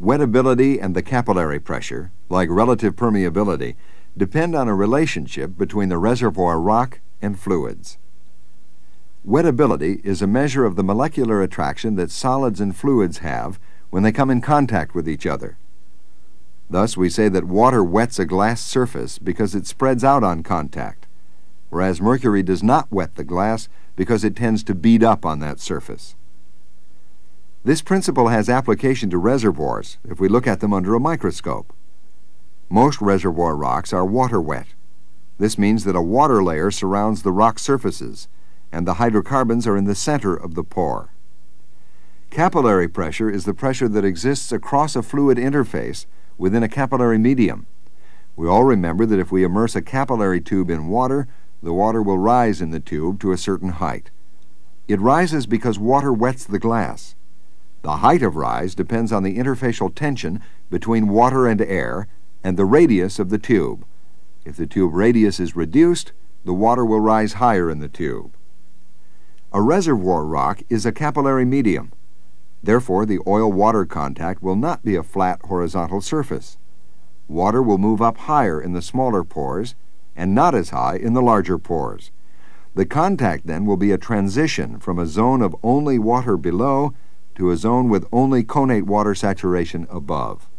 Wettability and the capillary pressure, like relative permeability, depend on a relationship between the reservoir rock and fluids. Wettability is a measure of the molecular attraction that solids and fluids have when they come in contact with each other. Thus, we say that water wets a glass surface because it spreads out on contact, whereas mercury does not wet the glass because it tends to bead up on that surface. This principle has application to reservoirs if we look at them under a microscope. Most reservoir rocks are water wet. This means that a water layer surrounds the rock surfaces, and the hydrocarbons are in the center of the pore. Capillary pressure is the pressure that exists across a fluid interface within a capillary medium. We all remember that if we immerse a capillary tube in water, the water will rise in the tube to a certain height. It rises because water wets the glass. The height of rise depends on the interfacial tension between water and air and the radius of the tube. If the tube radius is reduced, the water will rise higher in the tube. A reservoir rock is a capillary medium. Therefore, the oil-water contact will not be a flat horizontal surface. Water will move up higher in the smaller pores and not as high in the larger pores. The contact then will be a transition from a zone of only water below to a zone with only connate water saturation above.